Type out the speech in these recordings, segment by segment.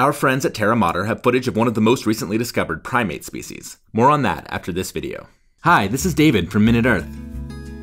Our friends at Terra Mater have footage of one of the most recently discovered primate species. More on that after this video. Hi, this is David from Minute Earth.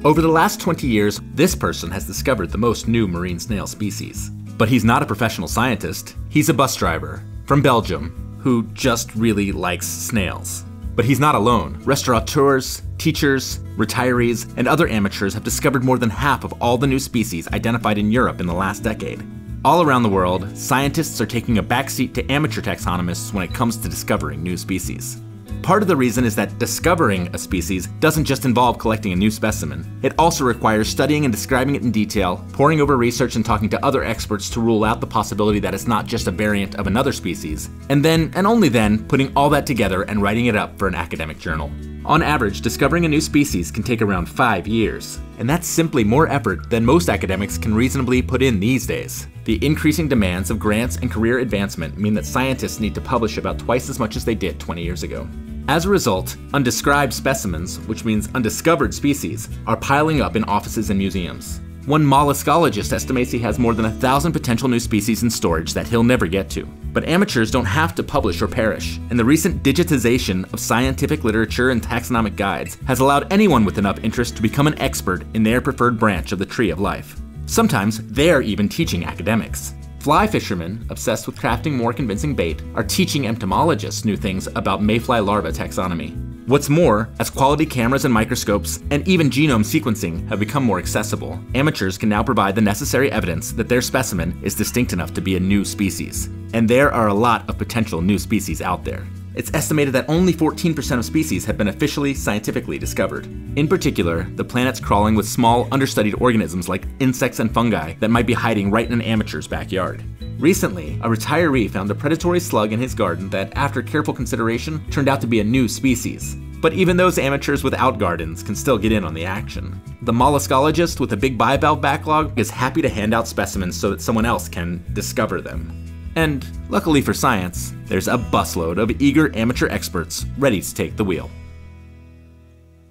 Over the last 20 years, this person has discovered the most new marine snail species. But he's not a professional scientist, he's a bus driver from Belgium who just really likes snails. But he's not alone. Restaurateurs, teachers, retirees, and other amateurs have discovered more than half of all the new species identified in Europe in the last decade. All around the world, scientists are taking a backseat to amateur taxonomists when it comes to discovering new species. Part of the reason is that discovering a species doesn't just involve collecting a new specimen. It also requires studying and describing it in detail, poring over research and talking to other experts to rule out the possibility that it's not just a variant of another species, and then, and only then, putting all that together and writing it up for an academic journal. On average, discovering a new species can take around five years, and that's simply more effort than most academics can reasonably put in these days. The increasing demands of grants and career advancement mean that scientists need to publish about twice as much as they did 20 years ago. As a result, undescribed specimens, which means undiscovered species, are piling up in offices and museums. One molluscologist estimates he has more than a thousand potential new species in storage that he'll never get to. But amateurs don't have to publish or perish, and the recent digitization of scientific literature and taxonomic guides has allowed anyone with enough interest to become an expert in their preferred branch of the tree of life. Sometimes they're even teaching academics. Fly fishermen, obsessed with crafting more convincing bait, are teaching entomologists new things about mayfly larva taxonomy. What's more, as quality cameras and microscopes, and even genome sequencing have become more accessible, amateurs can now provide the necessary evidence that their specimen is distinct enough to be a new species. And there are a lot of potential new species out there. It's estimated that only 14% of species have been officially scientifically discovered. In particular, the planet's crawling with small, understudied organisms like insects and fungi that might be hiding right in an amateur's backyard. Recently, a retiree found a predatory slug in his garden that, after careful consideration, turned out to be a new species. But even those amateurs without gardens can still get in on the action. The molluscologist with a big bivalve backlog is happy to hand out specimens so that someone else can discover them. And luckily for science, there's a busload of eager amateur experts ready to take the wheel.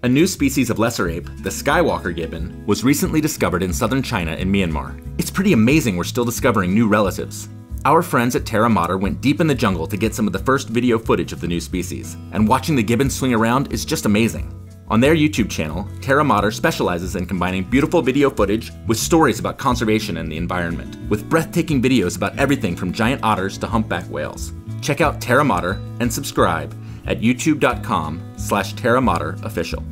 A new species of lesser ape, the Skywalker gibbon, was recently discovered in southern China and Myanmar. It's pretty amazing we're still discovering new relatives. Our friends at Terra Mater went deep in the jungle to get some of the first video footage of the new species, and watching the gibbon swing around is just amazing. On their YouTube channel, Terra Mater specializes in combining beautiful video footage with stories about conservation and the environment, with breathtaking videos about everything from giant otters to humpback whales. Check out Terra Mater and subscribe at youtube.com slash Official.